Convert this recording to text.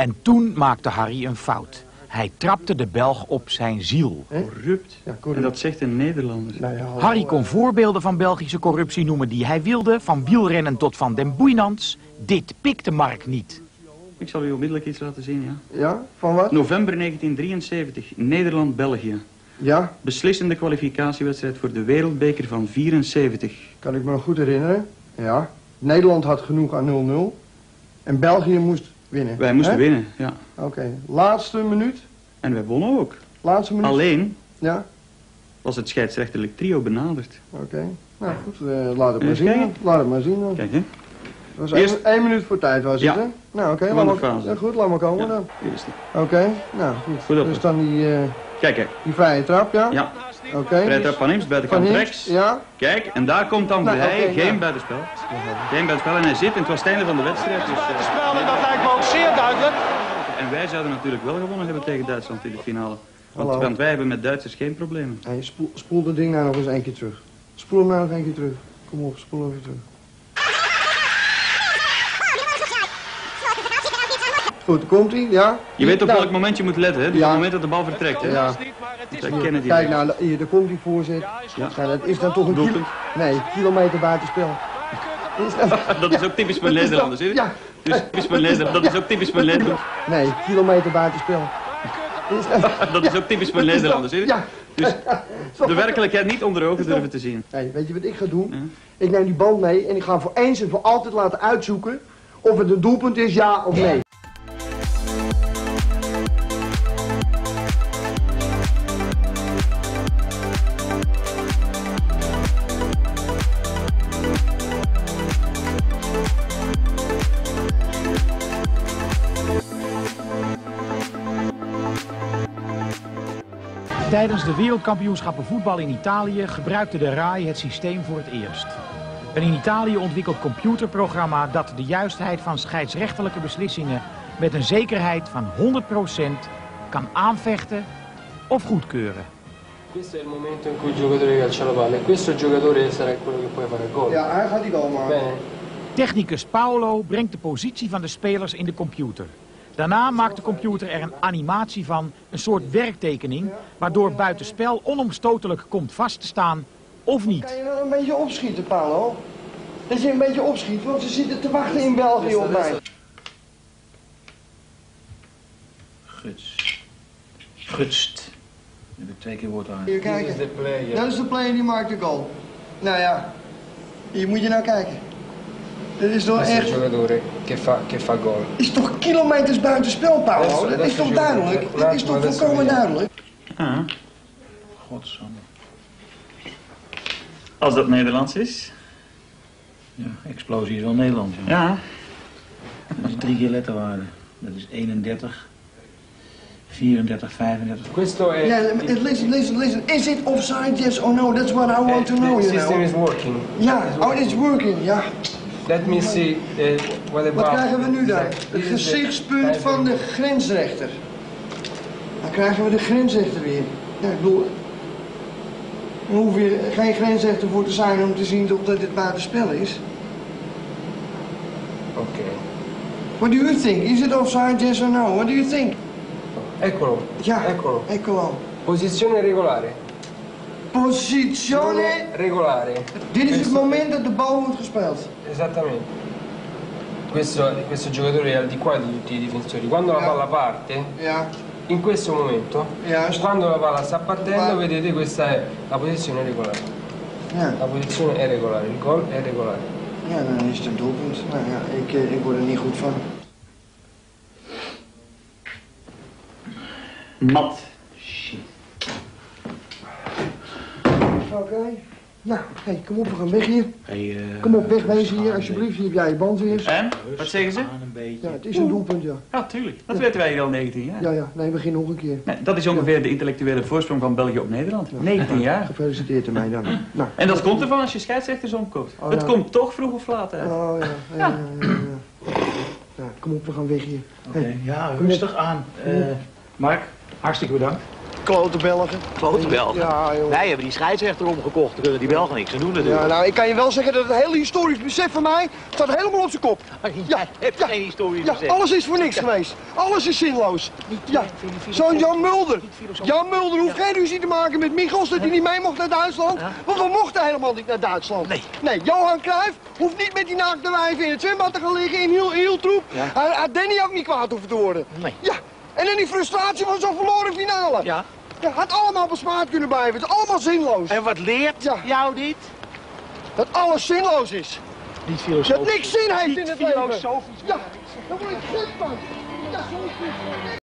En toen maakte Harry een fout. Hij trapte de Belg op zijn ziel. Corrupt. Ja, corrupt. En dat zegt een Nederlander. Nou ja, Harry kon voorbeelden van Belgische corruptie noemen die hij wilde, van wielrennen tot van den Boeinans. Dit pikte Mark niet. Ik zal u onmiddellijk iets laten zien, ja. Ja, van wat? November 1973, Nederland-België. Ja, Beslissende kwalificatiewedstrijd voor de wereldbeker van 74. kan ik me nog goed herinneren. Ja. Nederland had genoeg aan 0-0. En België moest winnen. Wij moesten Hè? winnen, ja. Oké, laatste minuut. En wij wonnen ook. Laatste minuut. Alleen Ja, was het scheidsrechterlijk trio benaderd. oké. Nou goed, eh, laat het maar zien kijken. Laat het maar zien dan. Kijk, hè. Dat was Eerst- één, één minuut voor tijd was Ja. het, hè? Nou, oké. Laat maar- goed, laat maar komen Ja, dan. Oké, nou goed. Dus dan die, eh, Kijk, hè. die vrije trap, ja? Ja, Oké. trap van Imst, Van buitenkant Hinks, rechts. ja? Kijk, en daar komt dan Nou, Verheijen. oké, Geen ja. buitenspel. Geen buitenspel en hij zit en het was het einde van de wedstrijd. Dus, eh, Spel, en dat lijkt me ook zeer duidelijk. en wij zouden natuurlijk wel gewonnen hebben tegen Duitsland in de finale. Want, wij hebben met Duitsers geen problemen. Hey, spoel, spoel dat ding nou nog eens één keer terug. Spoel hem nou nog één keer terug. Kom op, spoel even terug. Goed, komt hij, ja? Je weet op Nou, welk moment je moet letten, hè? Dus Ja. op het moment dat de bal vertrekt, hè? Ja. Kijk nou, hier, daar komt die voorzet. Ja. Ja, dat is dan toch een kilo... Doelpunt. Nee, kilometer buitenspel. Dat... Is ook typisch voor Nederlanders, hè? Ja, Dus typisch voor Nederlanders. Dat is ook typisch voor Nederlanders. nee, kilometer buitenspel. Dat... Is ook typisch voor Nederlanders, hè? Ja. Dus de werkelijkheid niet onder ogen durven te zien. Hey, weet je wat ik ga doen? Ik neem die band mee en ik ga voor eens en voor altijd laten uitzoeken of het een doelpunt is, ja of nee. Tijdens de wereldkampioenschappen voetbal in Italië gebruikte de RAI het systeem voor het eerst. Een in Italië ontwikkeld computerprogramma dat de juistheid van scheidsrechtelijke beslissingen met een zekerheid van 100% kan aanvechten of goedkeuren. Questo è il momento in cui il giocatore calcia la palla e questo giocatore sarà quello che poi farà il gol. Ja, hij gaat die goal maken. Technicus Paolo brengt de positie van de spelers in de computer. Daarna maakt de computer er een animatie van, een soort werktekening, waardoor buitenspel onomstotelijk komt vast te staan of niet. Kan je wel een beetje opschieten, Paolo? Dat je een beetje opschiet, want ze zitten te wachten in België op mij. Guts. Gutst. Heb ik twee keer woord aan. Hier, kijken. Dat is de player die maakt de goal. Nou ja, hier moet je nou kijken. Dit is toch echt... che fa, che fa gol. is toch kilometers buiten spel, Paolo? Dat is toch duidelijk? Dat is toch volkomen duidelijk? Ja. Godsamme. Als dat Nederlands is. Ja, explosie is wel Nederland. Ja. Ja. Dat is drie keer letterwaarde. Dat is 31, 34, 35. Questo è... Yeah, listen, listen, listen. Is it offside, yes or no? That's what I want to know, the you system is know. working. Ja, oh, it's working, ja. Let me see what about... Wat krijgen we nu dan? Het gezichtspunt van de grensrechter. Dan krijgen we de grensrechter weer. Ja, ik bedoel... Er hoef je geen grensrechter voor te zijn om te zien of dat dit buitenspel is. Ok. What do you think? Is it offside, yes or no? What do you think? Eccolo. Ja, Eccolo. eccolo. Posizione regolare. Posizione. regolare. Dit is het Questo- moment dat de bal wordt gespeeld. Esattamente. Questo, questo giocatore è al di qua di tutti i difensori. Quando la Ja. palla parte, Ja, in questo momento, juist. quando la palla sta partendo, vedete questa è la posizione regolare. La posizione è regolare, il gol è regolare. Ja, dan is het een doelpunt. Nou ja, ik, ik word er niet goed van. Mat. Oké. Nou, hey, kom op, we gaan weg hier. Hey, eh, Kom op, wegwezen hier, aan, alsjeblieft. Hier heb jij je band weer. En? Wat zeggen ze? Aan. Ja, het is een doelpunt, ja. Ja, tuurlijk. Dat weten wij hier al 19 jaar. Ja, ja, nee, we beginnen nog een keer. Nee, dat is ongeveer de intellectuele voorsprong van België op Nederland. 19 jaar. Gefeliciteerd ermee dan. Nou. En dat komt ervan als je scheidsrechters omkoopt. Oh, Het ja. komt toch vroeg of laat uit. Oh, ja, ja, ja, ja. ja. Nou, kom op, we gaan weg hier. Oké, Hey, ja, kom rustig aan. Eh, Mark, hartstikke bedankt. Klote Belgen. Grote Belgen. Ja, joh. Wij hebben die scheidsrechter omgekocht. Daar kunnen die Belgen niks aan doen Ja, natuurlijk. nou, ik kan je wel zeggen dat het hele historisch besef van mij staat helemaal op zijn kop. Jij hebt geen historisch Ja, besef. alles is voor niks geweest. Alles is zinloos. Ja, zo'n Jan Mulder. Jan Mulder hoeft geen ruzie te maken met Michels dat hij niet mee mocht naar Duitsland. Want we mochten helemaal niet naar Duitsland. Nee. Nee, Johan Cruijff hoeft niet met die naakte wijven in het zwembad te gaan liggen in heel, heel troep. Ja. Hij had Danny ook niet kwaad hoeven te worden. Nee. Ja, en dan die frustratie van zo'n verloren finale. Ja. Ja, had allemaal bespaard kunnen blijven. Het is allemaal zinloos. En wat leert Ja. jou dit? Dat alles zinloos is. Niet Dat filosofisch. niks zin heeft Niet in het leven. filosofisch. Ja, dan word ik gek van. Ja, zo is het.